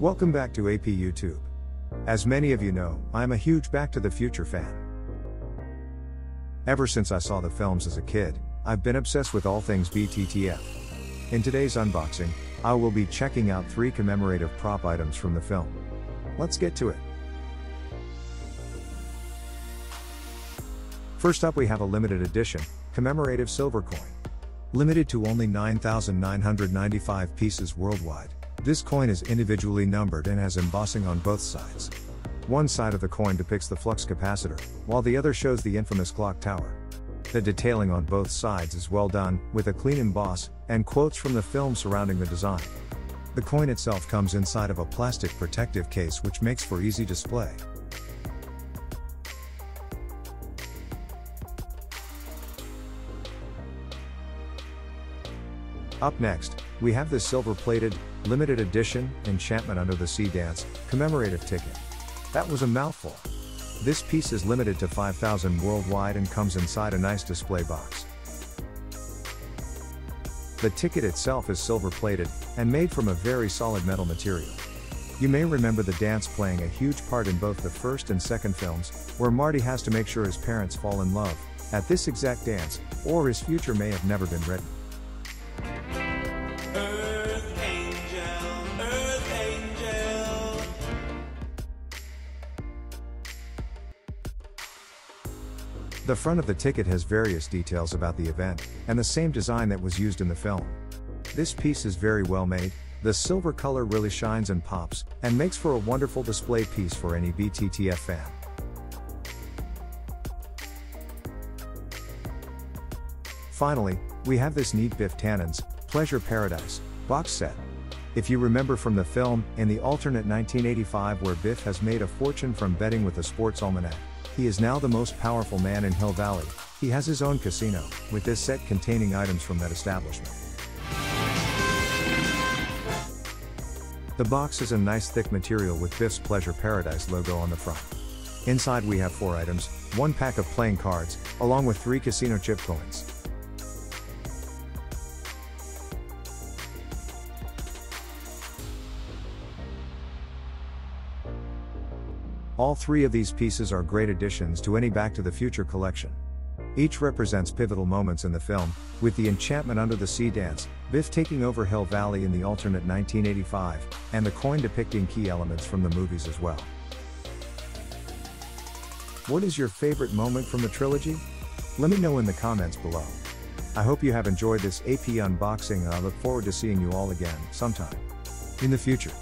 Welcome back to AP YouTube. As many of you know, I'm a huge Back to the Future fan. Ever since I saw the films as a kid, I've been obsessed with all things BTTF. In today's unboxing, I will be checking out three commemorative prop items from the film. Let's get to it. First up, we have a limited edition, commemorative silver coin. Limited to only 9,995 pieces worldwide, this coin is individually numbered and has embossing on both sides. One side of the coin depicts the flux capacitor, while the other shows the infamous clock tower. The detailing on both sides is well done, with a clean emboss, and quotes from the film surrounding the design. The coin itself comes inside of a plastic protective case which makes for easy display. Up next, we have this silver plated, limited edition, Enchantment Under the Sea Dance, commemorative ticket. That was a mouthful. This piece is limited to 5,000 worldwide and comes inside a nice display box. The ticket itself is silver plated, and made from a very solid metal material. You may remember the dance playing a huge part in both the first and second films, where Marty has to make sure his parents fall in love, at this exact dance, or his future may have never been written. The front of the ticket has various details about the event, and the same design that was used in the film. This piece is very well made, the silver color really shines and pops, and makes for a wonderful display piece for any BTTF fan. Finally, we have this neat Biff Tannen's Pleasure Paradise box set. If you remember from the film, in the alternate 1985 where Biff has made a fortune from betting with the sports almanac, he is now the most powerful man in Hill Valley. He has his own casino, with this set containing items from that establishment. The box is a nice thick material with Biff's Pleasure Paradise logo on the front. Inside we have four items, one pack of playing cards, along with three casino chip coins. All three of these pieces are great additions to any Back to the Future collection. Each represents pivotal moments in the film, with the enchantment under the sea dance, Biff taking over Hill Valley in the alternate 1985, and the coin depicting key elements from the movies as well. What is your favorite moment from the trilogy? Let me know in the comments below. I hope you have enjoyed this AP unboxing and I look forward to seeing you all again, sometime. In the future.